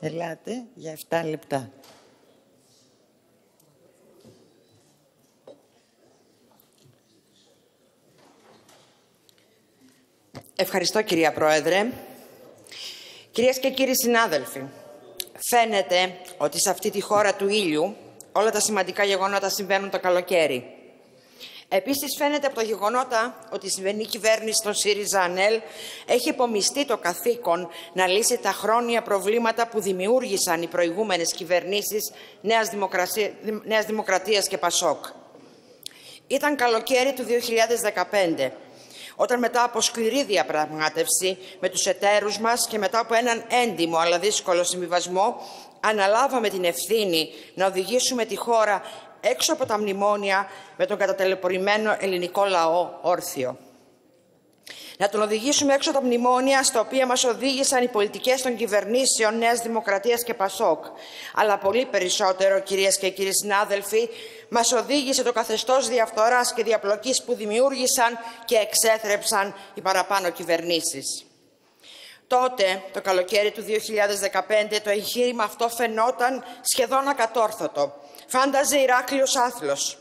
Ελάτε για 7 λεπτά. Ευχαριστώ κυρία Πρόεδρε. Κυρίες και κύριοι συνάδελφοι, φαίνεται ότι σε αυτή τη χώρα του ήλιου όλα τα σημαντικά γεγονότα συμβαίνουν το καλοκαίρι. Επίσης φαίνεται από τα γεγονότα ότι η σημερινή κυβέρνηση των ΣΥΡΙΖΑ ΑΝΕΛ έχει υπομειστεί το καθήκον να λύσει τα χρόνια προβλήματα που δημιούργησαν οι προηγούμενες κυβερνήσεις Νέας, Δημοκρασία, Νέας Δημοκρατίας και ΠΑΣΟΚ. Ήταν καλοκαίρι του 2015 όταν μετά από σκληρή διαπραγμάτευση με τους εταίρους μας και μετά από έναν έντιμο αλλά δύσκολο συμβιβασμό, αναλάβαμε την ευθύνη να οδηγήσουμε τη χώρα έξω από τα μνημόνια με τον κατατελεπορημένο ελληνικό λαό όρθιο. Να τον οδηγήσουμε έξω από τα μνημόνια στα οποία μας οδήγησαν οι πολιτικές των κυβερνήσεων Νέας Δημοκρατίας και Πασόκ. Αλλά πολύ περισσότερο, κυρίες και κύριοι συνάδελφοι, μας οδήγησε το καθεστώς διαφθοράς και διαπλοκής που δημιούργησαν και εξέθρεψαν οι παραπάνω κυβερνήσεις. Τότε, το καλοκαίρι του 2015, το εγχείρημα αυτό φαινόταν σχεδόν ακατόρθωτο. Φάνταζε Ηράκλειος άθλος.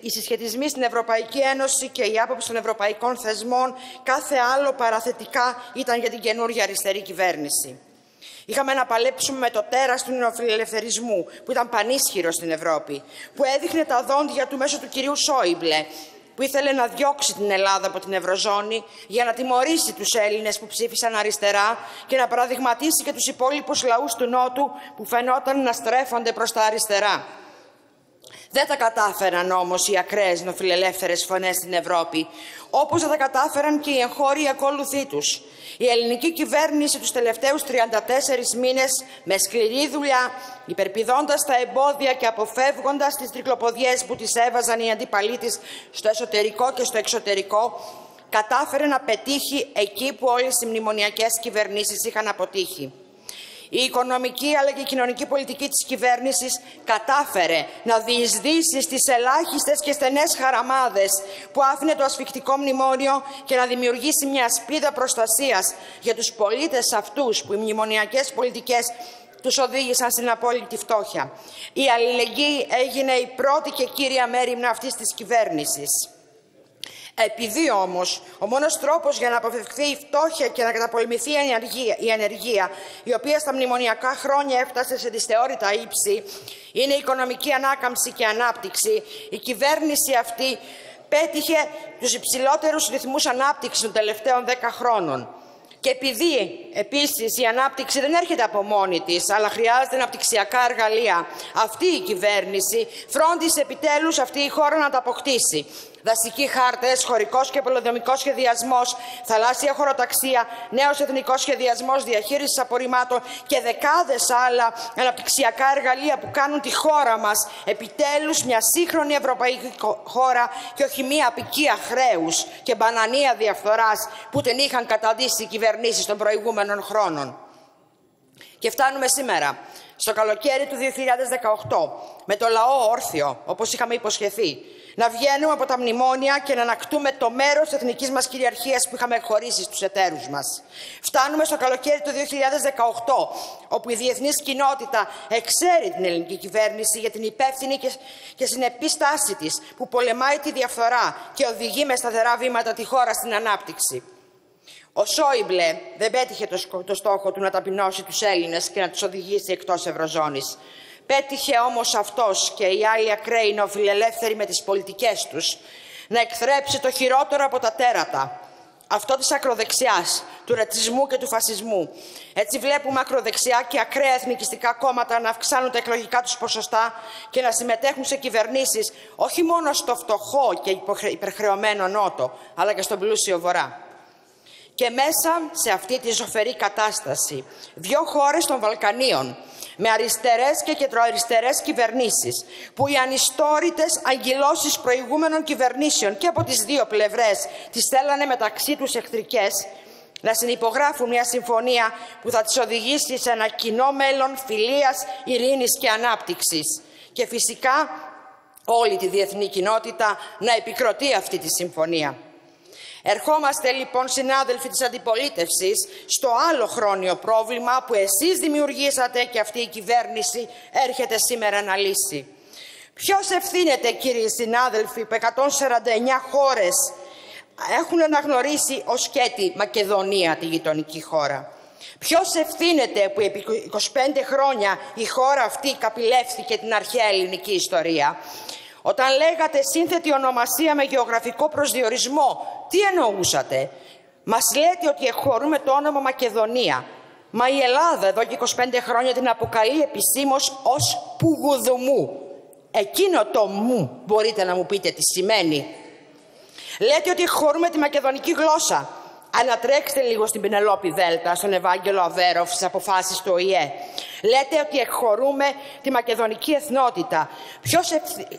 Οι συσχετισμοί στην Ευρωπαϊκή Ένωση και η άποψη των ευρωπαϊκών θεσμών κάθε άλλο παραθετικά ήταν για την καινούργια αριστερή κυβέρνηση. Είχαμε να παλέψουμε με το τέρας του νεοφιλελευθερισμού, που ήταν πανίσχυρο στην Ευρώπη, που έδειχνε τα δόντια του μέσω του κυρίου Σόιμπλε, που ήθελε να διώξει την Ελλάδα από την Ευρωζώνη για να τιμωρήσει τους Έλληνες που ψήφισαν αριστερά και να παραδειγματίσει και τους υπόλοιπους λαούς του Νότου που φαινόταν να στρέφονται προς τα αριστερά. Δεν τα κατάφεραν όμως οι ακραίες νοφιλελεύθερες φωνές στην Ευρώπη, όπως δεν τα κατάφεραν και οι εγχώροι ακόλουθοί τους. Η ελληνική κυβέρνηση τους τελευταίους 34 μήνες με σκληρή δουλειά, υπερπηδώντας τα εμπόδια και αποφεύγοντας τις τρικλοποδιές που τις έβαζαν οι αντίπαλοι της στο εσωτερικό και στο εξωτερικό, κατάφερε να πετύχει εκεί που όλες οι μνημονιακές κυβερνήσεις είχαν αποτύχει. Η οικονομική αλλά και η κοινωνική πολιτική της κυβέρνησης κατάφερε να διεισδύσει στις ελάχιστες και στενές χαραμάδες που άφηνε το ασφικτικό μνημόνιο και να δημιουργήσει μια σπίδα προστασίας για τους πολίτες αυτούς που οι μνημονιακές πολιτικές τους οδήγησαν στην απόλυτη φτώχεια. Η αλληλεγγύη έγινε η πρώτη και κύρια μέρημνα αυτής της κυβέρνησης. Επειδή όμως ο μόνος τρόπος για να αποφευχθεί η φτώχεια και να καταπολεμηθεί η ανεργία, η ανεργία, η οποία στα μνημονιακά χρόνια έφτασε σε δυσθεώρητα ύψη, είναι η οικονομική ανάκαμψη και ανάπτυξη, η κυβέρνηση αυτή πέτυχε τους υψηλότερους ρυθμούς ανάπτυξης των τελευταίων δέκα χρόνων. Και επειδή επίσης η ανάπτυξη δεν έρχεται από μόνη της, αλλά χρειάζεται αναπτυξιακά εργαλεία, αυτή η κυβέρνηση φρόντισε επιτέλους αυτή η χώρα να τα αποκτήσει δασικοί χάρτες, χωρικός και πολυδομικό σχεδιασμός, θαλάσσια χωροταξία, νέος εθνικός σχεδιασμός διαχείρισης απορριμμάτων και δεκάδες άλλα αναπτυξιακά εργαλεία που κάνουν τη χώρα μας επιτέλους μια σύγχρονη ευρωπαϊκή χώρα και όχι μια απικία χρέους και μπανανία διαφθοράς που την είχαν καταδύσει οι κυβερνήσεις των προηγούμενων χρόνων. Και φτάνουμε σήμερα, στο καλοκαίρι του 2018, με το λαό όρθιο, όπως είχαμε υποσχεθεί, να βγαίνουμε από τα μνημόνια και να ανακτούμε το μέρος της εθνικής μας κυριαρχίας που είχαμε χωρίσει στους εταίρους μας. Φτάνουμε στο καλοκαίρι του 2018, όπου η διεθνής κοινότητα εξαίρει την ελληνική κυβέρνηση για την υπεύθυνη και, και συνεπής στάση της, που πολεμάει τη διαφθορά και οδηγεί με σταθερά βήματα τη χώρα στην ανάπτυξη. Ο Σόιμπλε δεν πέτυχε το, στόχο του να ταπεινώσει τους Έλληνες και να τους οδηγήσει εκτός Ευρωζώνης. Πέτυχε όμως αυτός και οι άλλοι ακραίοι νοφιλελεύθεροι με τις πολιτικές τους να εκθρέψει το χειρότερο από τα τέρατα, αυτό της ακροδεξιάς, του ρατσισμού και του φασισμού. Έτσι βλέπουμε ακροδεξιά και ακραία εθνικιστικά κόμματα να αυξάνουν τα εκλογικά τους ποσοστά και να συμμετέχουν σε κυβερνήσεις όχι μόνο στο φτωχό και υπερχρεωμένο νότο, αλλά και στον πλούσιο βορρά. Και μέσα σε αυτή τη ζωφερή κατάσταση, δύο χώρες των Βαλκανίων, με αριστερές και κεντροαριστερές κυβερνήσεις, που οι ανιστόρητες αγγυλώσεις προηγούμενων κυβερνήσεων και από τις δύο πλευρές τις θέλανε μεταξύ τους εχθρικές, να συνυπογράφουν μια συμφωνία που θα τις οδηγήσει σε ένα κοινό μέλλον φιλίας, ειρήνης και ανάπτυξης. Και φυσικά όλη τη διεθνή κοινότητα να επικροτεί αυτή τη συμφωνία. Ερχόμαστε λοιπόν συνάδελφοι της αντιπολίτευσης στο άλλο χρόνιο πρόβλημα που εσείς δημιουργήσατε και αυτή η κυβέρνηση έρχεται σήμερα να λύσει. Ποιος ευθύνεται κύριοι συνάδελφοι που 149 χώρες έχουν αναγνωρίσει ως και τη Μακεδονία τη γειτονική χώρα; Ποιος ευθύνεται που επί 25 χρόνια η χώρα αυτή καπηλεύθηκε την αρχαία ελληνική ιστορία; Όταν λέγατε σύνθετη ονομασία με γεωγραφικό προσδιορισμό, τι εννοούσατε; Μας λέτε ότι εχωρούμε το όνομα Μακεδονία. Μα η Ελλάδα εδώ και 25 χρόνια την αποκαλεί επισήμως ως Πουγουδουμού. Εκείνο το μου μπορείτε να μου πείτε τι σημαίνει. Λέτε ότι χωρούμε τη μακεδονική γλώσσα. Ανατρέξτε λίγο στην Πινελόπη Δέλτα, στον Ευάγγελο Αβέροφ, στις αποφάσεις του ΟΗΕ. Λέτε ότι εκχωρούμε τη μακεδονική εθνότητα. Ποιος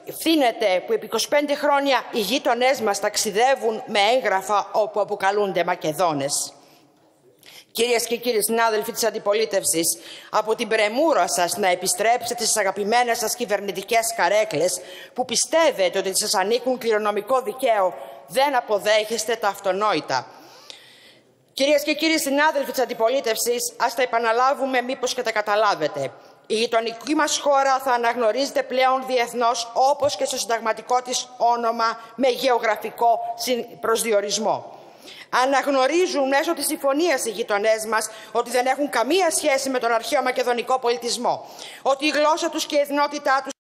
ευθύνεται που επί 25 χρόνια οι γείτονές μας ταξιδεύουν με έγγραφα όπου αποκαλούνται Μακεδόνες; Κυρίες και κύριοι συνάδελφοι της αντιπολίτευσης, από την πρεμούρα σας να επιστρέψετε στις αγαπημένες σας κυβερνητικές καρέκλες που πιστεύετε ότι σας ανήκουν κληρονομικό δικαίο, δεν αποδέχεστε τα αυτονόητα. Κυρίες και κύριοι συνάδελφοι της αντιπολίτευσης, ας τα επαναλάβουμε μήπως και τα καταλάβετε. Η γειτονική μας χώρα θα αναγνωρίζεται πλέον διεθνώς όπως και στο συνταγματικό της όνομα με γεωγραφικό προσδιορισμό. Αναγνωρίζουν μέσω της συμφωνίας οι γειτονές μας ότι δεν έχουν καμία σχέση με τον αρχαίο μακεδονικό πολιτισμό. Ότι η γλώσσα τους και η εθνότητά τους